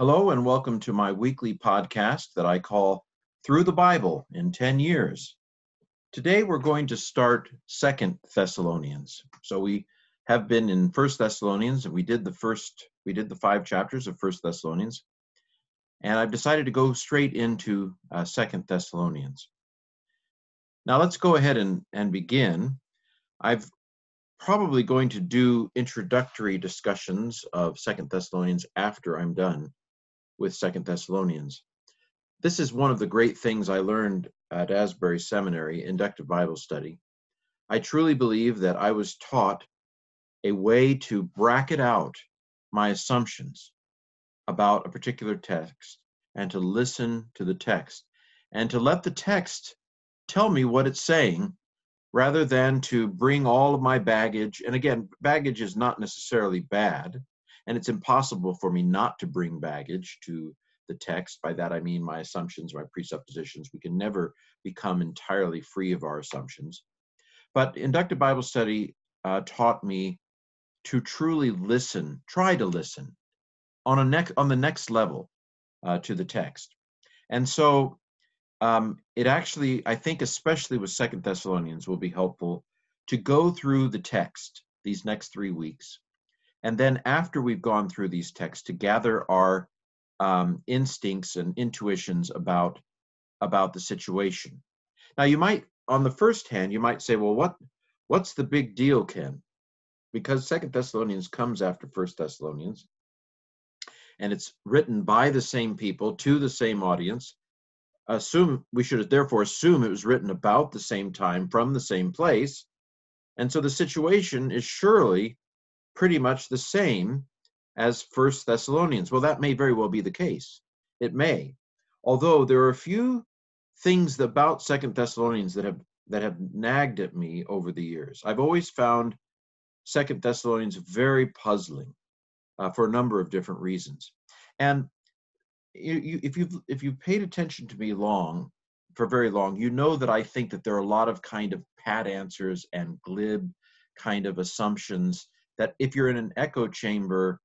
Hello, and welcome to my weekly podcast that I call Through the Bible in 10 Years. Today we're going to start Second Thessalonians. So we have been in First Thessalonians, and we did the first, we did the five chapters of First Thessalonians, and I've decided to go straight into uh, Second Thessalonians. Now let's go ahead and, and begin. I've probably going to do introductory discussions of Second Thessalonians after I'm done with Second Thessalonians. This is one of the great things I learned at Asbury Seminary, inductive Bible study. I truly believe that I was taught a way to bracket out my assumptions about a particular text and to listen to the text and to let the text tell me what it's saying rather than to bring all of my baggage. And again, baggage is not necessarily bad, and it's impossible for me not to bring baggage to the text. By that I mean my assumptions, my presuppositions. We can never become entirely free of our assumptions. But inductive Bible study uh, taught me to truly listen, try to listen on a next on the next level uh, to the text. And so um, it actually, I think, especially with Second Thessalonians, will be helpful to go through the text these next three weeks, and then after we've gone through these texts, to gather our um, instincts and intuitions about about the situation. Now, you might, on the first hand, you might say, well, what what's the big deal, Ken? Because Second Thessalonians comes after First Thessalonians, and it's written by the same people to the same audience assume we should therefore assume it was written about the same time from the same place and so the situation is surely pretty much the same as first thessalonians. Well that may very well be the case. It may. Although there are a few things about second thessalonians that have that have nagged at me over the years. I've always found second thessalonians very puzzling uh, for a number of different reasons. And you, you, if you've if you've paid attention to me long for very long, you know that I think that there are a lot of kind of pat answers and glib kind of assumptions that if you're in an echo chamber,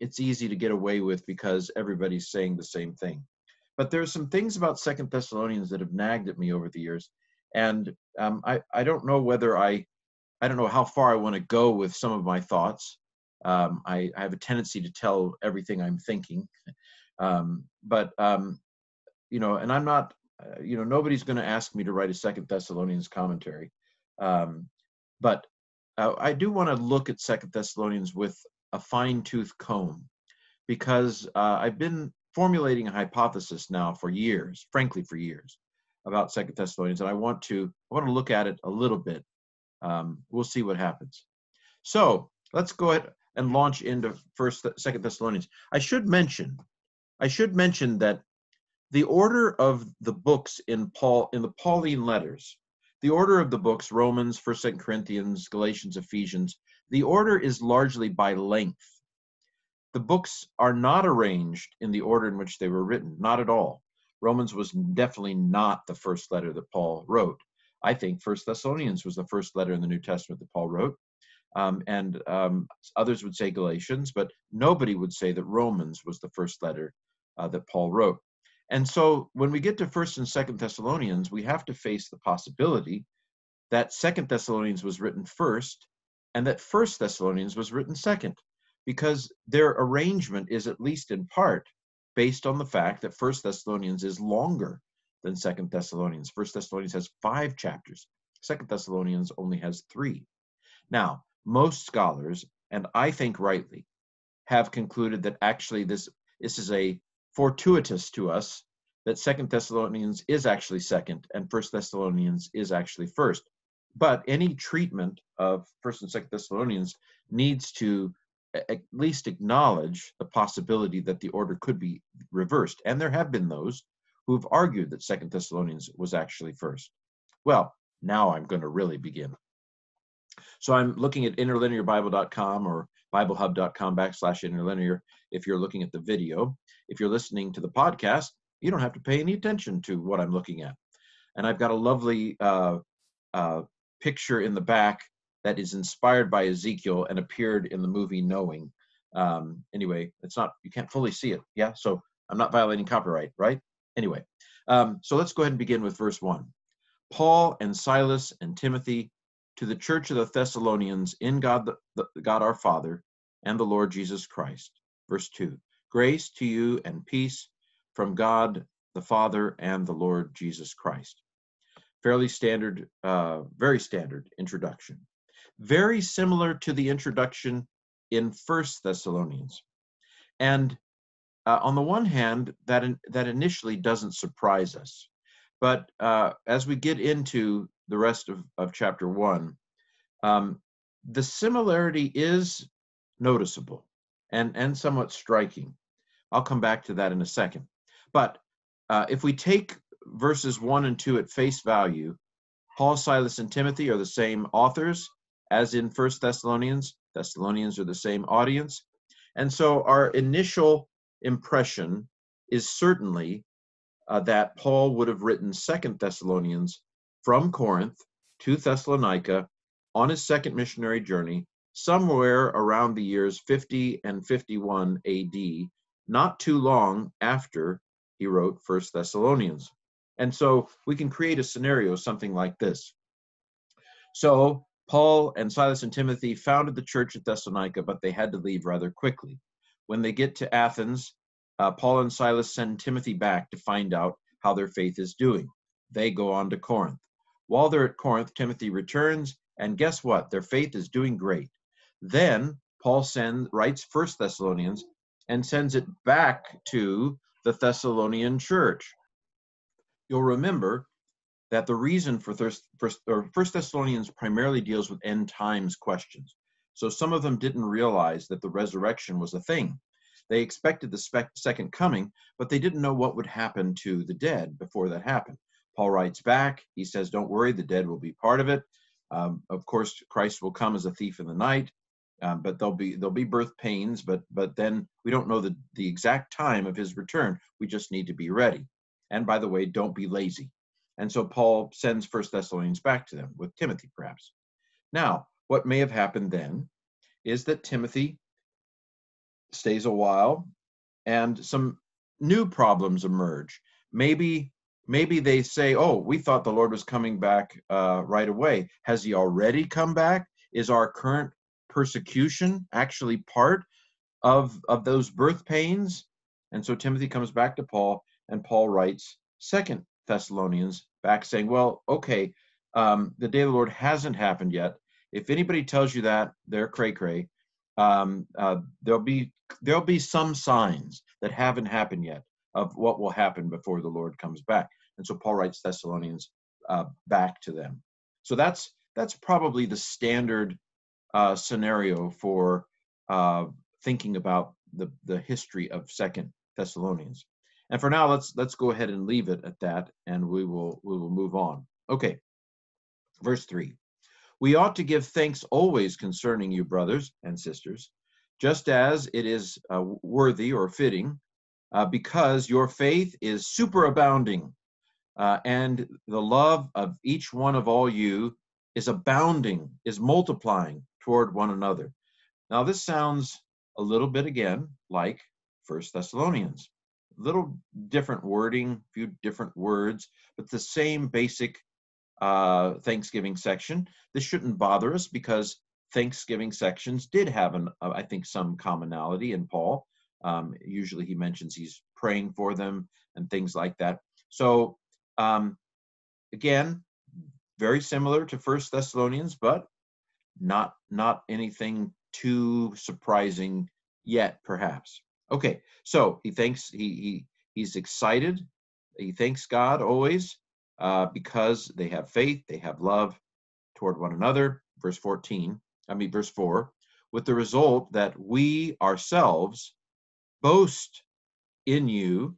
it's easy to get away with because everybody's saying the same thing. But there are some things about Second Thessalonians that have nagged at me over the years, and um, I I don't know whether I I don't know how far I want to go with some of my thoughts. Um, I, I, have a tendency to tell everything I'm thinking, um, but um, you know, and I'm not, uh, you know, nobody's going to ask me to write a Second Thessalonians commentary, um, but uh, I do want to look at Second Thessalonians with a fine tooth comb, because uh, I've been formulating a hypothesis now for years, frankly, for years, about Second Thessalonians, and I want to I want to look at it a little bit. Um, we'll see what happens. So let's go ahead and launch into First, Second Thessalonians. I should mention I should mention that the order of the books in Paul in the Pauline letters, the order of the books, Romans, First, Second Corinthians, Galatians, Ephesians, the order is largely by length. The books are not arranged in the order in which they were written, not at all. Romans was definitely not the first letter that Paul wrote. I think First Thessalonians was the first letter in the New Testament that Paul wrote. Um, and um, others would say Galatians, but nobody would say that Romans was the first letter uh, that Paul wrote. And so when we get to First and Second Thessalonians, we have to face the possibility that Second Thessalonians was written first, and that First Thessalonians was written second, because their arrangement is at least in part based on the fact that First Thessalonians is longer than Second Thessalonians. First Thessalonians has five chapters. Second Thessalonians only has three. Now, most scholars, and I think rightly, have concluded that actually this this is a fortuitous to us that Second Thessalonians is actually second and First Thessalonians is actually first. But any treatment of First and Second Thessalonians needs to at least acknowledge the possibility that the order could be reversed. And there have been those who've argued that Second Thessalonians was actually first. Well, now I'm going to really begin. So I'm looking at interlinearbible.com or biblehub.com backslash interlinear if you're looking at the video. If you're listening to the podcast, you don't have to pay any attention to what I'm looking at. And I've got a lovely uh, uh, picture in the back that is inspired by Ezekiel and appeared in the movie Knowing. Um, anyway, it's not, you can't fully see it. Yeah. So I'm not violating copyright, right? Anyway, um, so let's go ahead and begin with verse one. Paul and Silas and Timothy to the church of the Thessalonians in God, the, the, God our Father and the Lord Jesus Christ. Verse 2 Grace to you and peace from God the Father and the Lord Jesus Christ. Fairly standard, uh, very standard introduction. Very similar to the introduction in First Thessalonians. And uh, on the one hand, that, in, that initially doesn't surprise us. But uh, as we get into the rest of, of chapter one, um, the similarity is noticeable and, and somewhat striking. I'll come back to that in a second. But uh, if we take verses one and two at face value, Paul, Silas, and Timothy are the same authors as in First Thessalonians. Thessalonians are the same audience. And so our initial impression is certainly uh, that Paul would have written Second Thessalonians from Corinth to Thessalonica on his second missionary journey somewhere around the years 50 and 51 AD, not too long after he wrote First Thessalonians. And so we can create a scenario something like this. So Paul and Silas and Timothy founded the church at Thessalonica, but they had to leave rather quickly. When they get to Athens, uh, Paul and Silas send Timothy back to find out how their faith is doing. They go on to Corinth. While they're at Corinth, Timothy returns, and guess what? Their faith is doing great. Then Paul sends writes First Thessalonians and sends it back to the Thessalonian church. You'll remember that the reason for First, First Thessalonians primarily deals with end times questions. So some of them didn't realize that the resurrection was a thing. They expected the second coming, but they didn't know what would happen to the dead before that happened. Paul writes back. He says, Don't worry, the dead will be part of it. Um, of course, Christ will come as a thief in the night, um, but there'll be there'll be birth pains. But but then we don't know the the exact time of his return. We just need to be ready. And by the way, don't be lazy. And so Paul sends First Thessalonians back to them with Timothy, perhaps. Now, what may have happened then is that Timothy stays a while, and some new problems emerge. Maybe maybe they say, "Oh, we thought the Lord was coming back uh, right away. Has He already come back? Is our current persecution actually part of of those birth pains?" And so Timothy comes back to Paul, and Paul writes Second Thessalonians back, saying, "Well, okay, um, the day of the Lord hasn't happened yet. If anybody tells you that, they're cray cray. Um, uh, there'll be there'll be some signs that haven't happened yet of what will happen before the Lord comes back. And so Paul writes Thessalonians uh, back to them. So that's that's probably the standard uh, scenario for uh, thinking about the the history of Second Thessalonians. And for now, let's let's go ahead and leave it at that, and we will we will move on. Okay, verse three. We ought to give thanks always concerning you, brothers and sisters, just as it is uh, worthy or fitting, uh, because your faith is superabounding, uh, and the love of each one of all you is abounding, is multiplying toward one another. Now, this sounds a little bit again like First Thessalonians. Little different wording, a few different words, but the same basic uh, Thanksgiving section. This shouldn't bother us because Thanksgiving sections did have, an, uh, I think, some commonality in Paul. Um, usually he mentions he's praying for them and things like that. So um, again, very similar to First Thessalonians, but not not anything too surprising yet, perhaps. Okay, so he thinks he he he's excited. He thanks God always uh, because they have faith, they have love toward one another. Verse 14, I mean, verse 4, with the result that we ourselves boast in you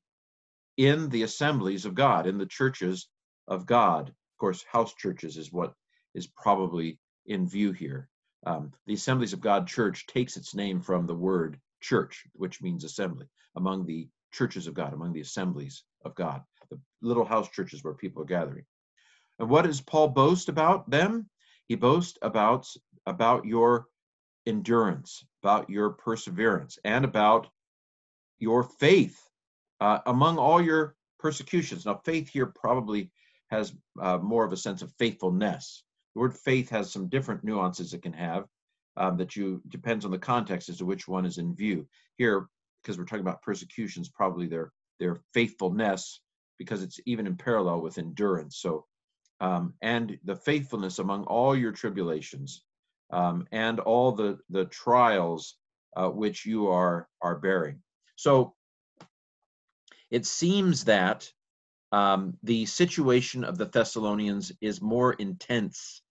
in the assemblies of God, in the churches of God. Of course, house churches is what is probably in view here. Um, the Assemblies of God church takes its name from the word church, which means assembly, among the churches of God, among the assemblies of God, the little house churches where people are gathering. And what does Paul boast about them? He boasts about, about your endurance, about your perseverance, and about your faith uh, among all your persecutions. Now, faith here probably has uh, more of a sense of faithfulness. The word faith has some different nuances it can have um, that you depends on the context as to which one is in view. Here, because we're talking about persecutions, probably their their faithfulness, because it's even in parallel with endurance. So, um, and the faithfulness among all your tribulations, um, and all the the trials uh, which you are are bearing. So, it seems that um, the situation of the Thessalonians is more intense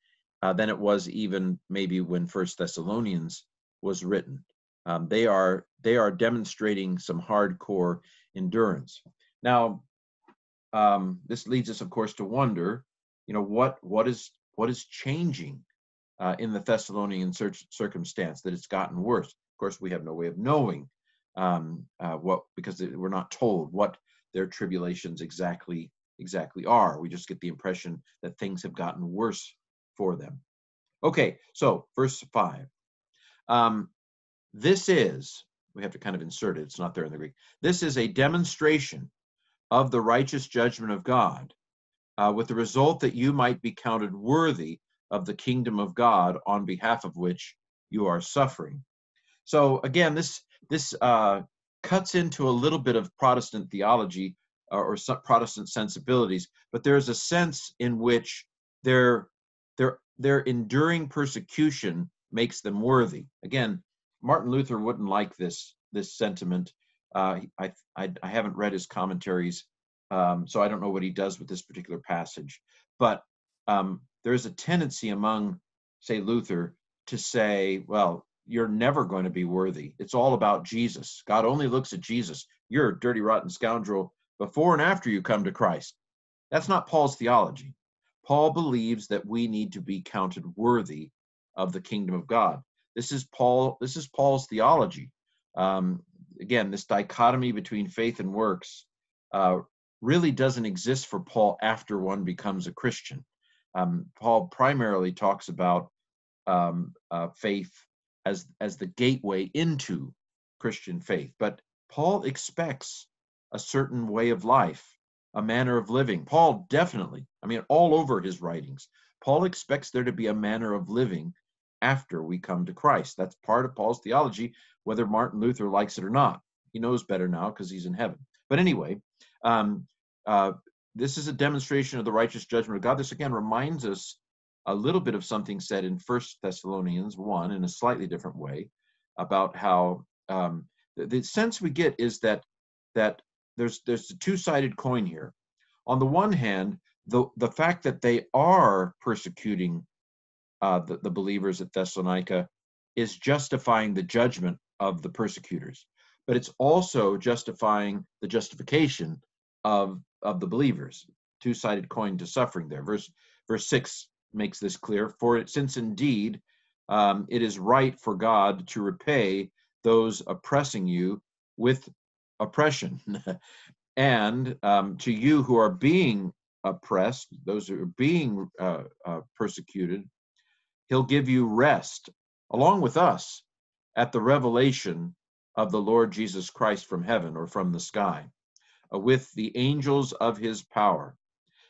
uh, than it was even maybe when First Thessalonians was written. Um, they are they are demonstrating some hardcore endurance. Now, um, this leads us, of course, to wonder, you know, what what is what is changing uh, in the Thessalonian circumstance that it's gotten worse. Of course, we have no way of knowing um, uh, what because we're not told what their tribulations exactly exactly are. We just get the impression that things have gotten worse for them. Okay, so verse 5. Um, this is, we have to kind of insert it, it's not there in the Greek. This is a demonstration of the righteous judgment of God, uh, with the result that you might be counted worthy of the kingdom of God on behalf of which you are suffering. So again, this this uh, cuts into a little bit of Protestant theology uh, or Protestant sensibilities, but there's a sense in which they're their their enduring persecution makes them worthy. Again, Martin Luther wouldn't like this this sentiment. Uh, I, I, I haven't read his commentaries, um, so I don't know what he does with this particular passage. But um, there's a tendency among, say, Luther to say, well, you're never going to be worthy. It's all about Jesus. God only looks at Jesus. You're a dirty, rotten scoundrel before and after you come to Christ. That's not Paul's theology. Paul believes that we need to be counted worthy of the kingdom of God. This is Paul. This is Paul's theology. Um, again, this dichotomy between faith and works uh, really doesn't exist for Paul after one becomes a Christian. Um, Paul primarily talks about um, uh, faith as as the gateway into Christian faith, but Paul expects a certain way of life a manner of living. Paul definitely, I mean, all over his writings, Paul expects there to be a manner of living after we come to Christ. That's part of Paul's theology, whether Martin Luther likes it or not. He knows better now because he's in heaven. But anyway, um, uh, this is a demonstration of the righteous judgment of God. This again reminds us a little bit of something said in First Thessalonians 1 in a slightly different way about how um, the, the sense we get is that that there's there's a two-sided coin here. On the one hand, the the fact that they are persecuting uh, the, the believers at Thessalonica is justifying the judgment of the persecutors, but it's also justifying the justification of of the believers. Two-sided coin to suffering there. Verse verse six makes this clear. For since indeed um, it is right for God to repay those oppressing you with oppression. and um, to you who are being oppressed, those who are being uh, uh, persecuted, he'll give you rest along with us at the revelation of the Lord Jesus Christ from heaven or from the sky uh, with the angels of his power.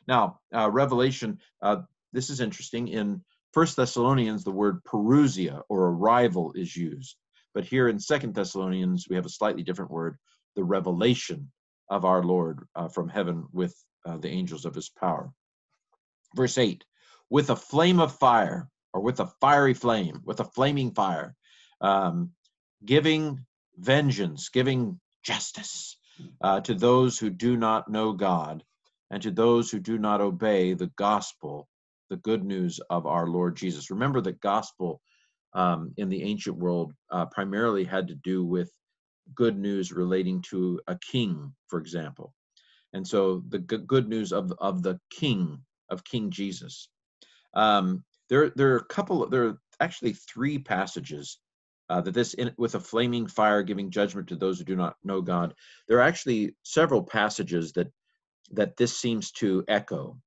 Now, uh, Revelation, uh, this is interesting. In First Thessalonians, the word parousia or arrival is used. But here in Second Thessalonians, we have a slightly different word, the revelation of our Lord uh, from heaven with uh, the angels of his power. Verse 8 with a flame of fire, or with a fiery flame, with a flaming fire, um, giving vengeance, giving justice uh, to those who do not know God and to those who do not obey the gospel, the good news of our Lord Jesus. Remember that gospel um, in the ancient world uh, primarily had to do with good news relating to a king, for example. And so the good news of, of the king, of King Jesus. Um, there, there are a couple, Of, there are actually three passages uh, that this, in, with a flaming fire giving judgment to those who do not know God. There are actually several passages that that this seems to echo.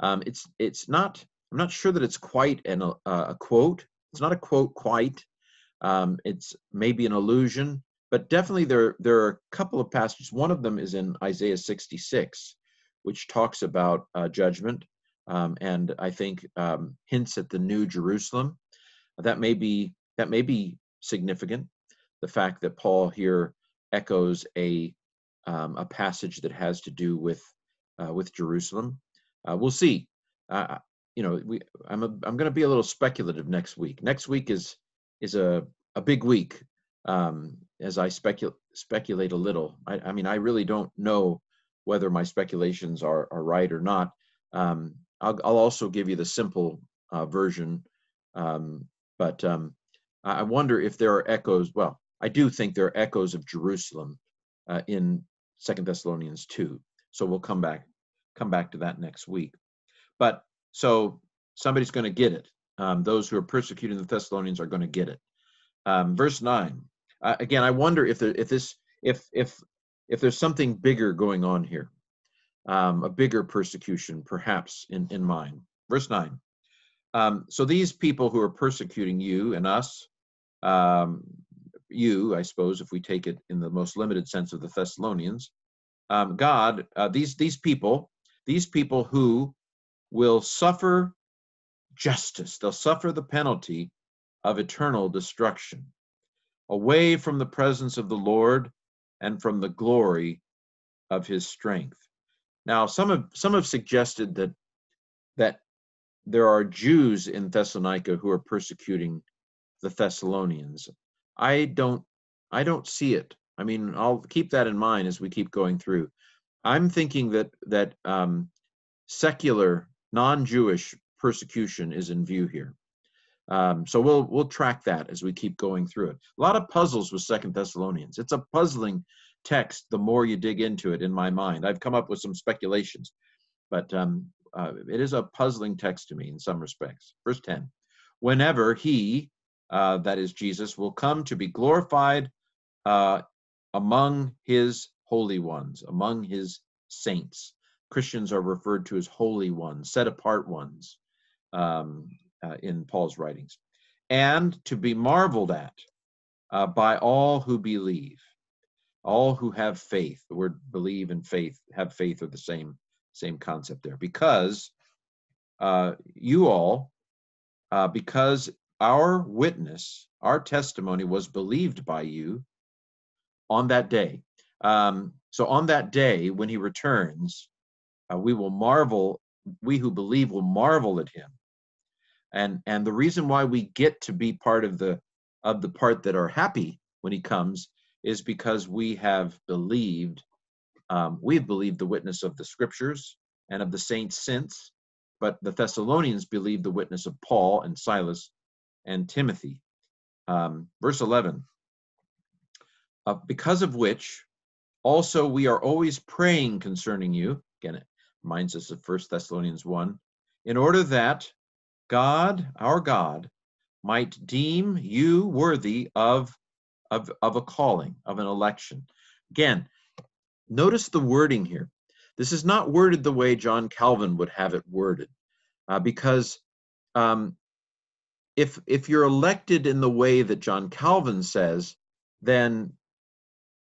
Um, it's it's not. I'm not sure that it's quite an, uh, a quote. It's not a quote quite, Um, it's maybe an allusion, but definitely there, there are a couple of passages. One of them is in Isaiah 66, which talks about uh, judgment um, and I think um, hints at the new Jerusalem. That may be that may be significant. The fact that Paul here echoes a um, a passage that has to do with uh, with Jerusalem. Uh, we'll see. Uh, you know, we I'm a, I'm going to be a little speculative next week. Next week is is a a big week. Um, as I speculate speculate a little, I, I, mean, I really don't know whether my speculations are are right or not. Um, I'll, I'll also give you the simple uh, version, um, but um, I wonder if there are echoes. Well, I do think there are echoes of Jerusalem uh, in Second Thessalonians two. So we'll come back come back to that next week. But so somebody's going to get it. Um, those who are persecuting the Thessalonians are going to get it. Um, verse nine. Uh, again, I wonder if there, if this if if if there's something bigger going on here um, a bigger persecution, perhaps, in, in mind. Verse 9. Um, so these people who are persecuting you and us, um, you, I suppose, if we take it in the most limited sense of the Thessalonians, um, God, uh, these these people, these people who will suffer justice, they'll suffer the penalty of eternal destruction, away from the presence of the Lord and from the glory of His strength. Now, some have some have suggested that that there are Jews in Thessalonica who are persecuting the Thessalonians. I don't I don't see it. I mean, I'll keep that in mind as we keep going through. I'm thinking that that um, secular, non-Jewish persecution is in view here. Um, so we'll we'll track that as we keep going through it. A lot of puzzles with Second Thessalonians. It's a puzzling text, the more you dig into it in my mind. I've come up with some speculations, but um, uh, it is a puzzling text to me in some respects. Verse 10 Whenever he, uh, that is Jesus, will come to be glorified uh, among his holy ones, among his saints. Christians are referred to as holy ones, set apart ones um, uh, in Paul's writings, and to be marveled at uh, by all who believe all who have faith the word believe and faith have faith are the same same concept there. Because uh, you all uh, because our witness our testimony was believed by you on that day. Um, so on that day when he returns uh, we will marvel we who believe will marvel at him. And and the reason why we get to be part of the of the part that are happy when he comes is because we have believed, um, we have believed the witness of the scriptures and of the saints since, but the Thessalonians believed the witness of Paul and Silas and Timothy. Um, verse 11, uh, because of which also we are always praying concerning you. Again, it reminds us of First Thessalonians 1, in order that God, our God, might deem you worthy of of, of a calling, of an election. Again, notice the wording here. This is not worded the way John Calvin would have it worded, uh, because um, if if you're elected in the way that John Calvin says, then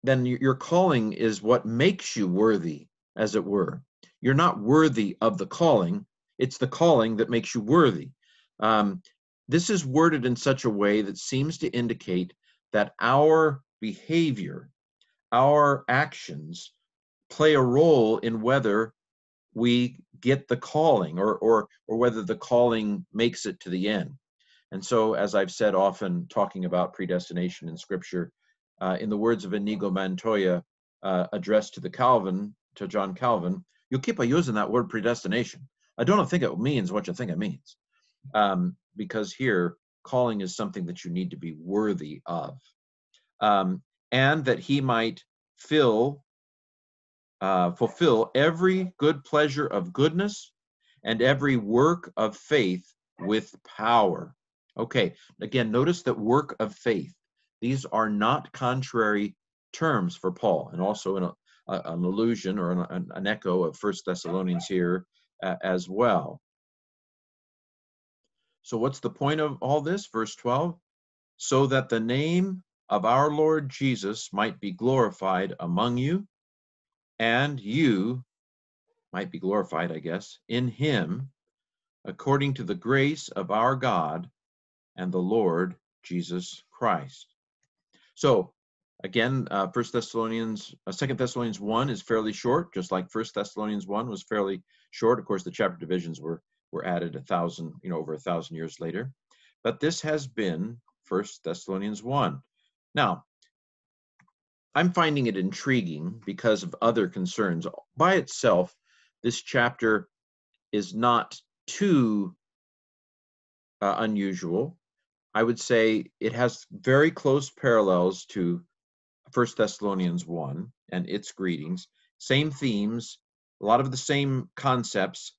then your calling is what makes you worthy, as it were. You're not worthy of the calling; it's the calling that makes you worthy. Um, this is worded in such a way that seems to indicate that our behavior, our actions play a role in whether we get the calling or, or, or whether the calling makes it to the end. And so, as I've said often, talking about predestination in Scripture, uh, in the words of Inigo Montoya, uh, addressed to the Calvin, to John Calvin, you keep on using that word predestination. I don't think it means what you think it means, um, because here calling is something that you need to be worthy of. Um, and that he might fill, uh, fulfill every good pleasure of goodness and every work of faith with power. Okay, again, notice that work of faith. These are not contrary terms for Paul, and also an, a, an allusion or an, an, echo of First Thessalonians here uh, as well. So, what's the point of all this? Verse 12 so that the name of our Lord Jesus might be glorified among you, and you might be glorified, I guess, in him, according to the grace of our God and the Lord Jesus Christ. So, again, uh, First Thessalonians, uh, Second Thessalonians one is fairly short, just like First Thessalonians one was fairly short. Of course, the chapter divisions were were added a thousand, you know, over a thousand years later. But this has been First Thessalonians one. Now, I'm finding it intriguing because of other concerns. By itself, this chapter is not too uh, unusual. I would say it has very close parallels to First Thessalonians 1 and its greetings. Same themes, a lot of the same concepts,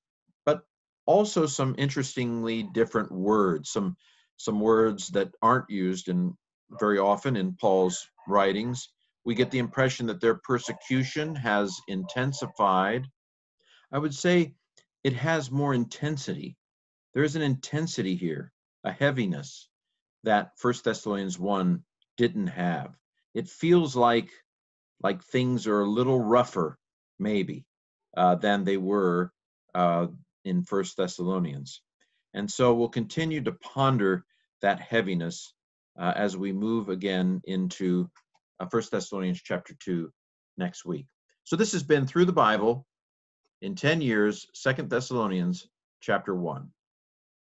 also some interestingly different words, some some words that aren't used in very often in Paul's writings. We get the impression that their persecution has intensified. I would say it has more intensity. There is an intensity here, a heaviness that First Thessalonians 1 didn't have. It feels like like things are a little rougher, maybe, uh, than they were uh, in First Thessalonians. And so we'll continue to ponder that heaviness uh, as we move again into uh, First Thessalonians chapter 2 next week. So this has been through the Bible in 10 years, Second Thessalonians chapter 1.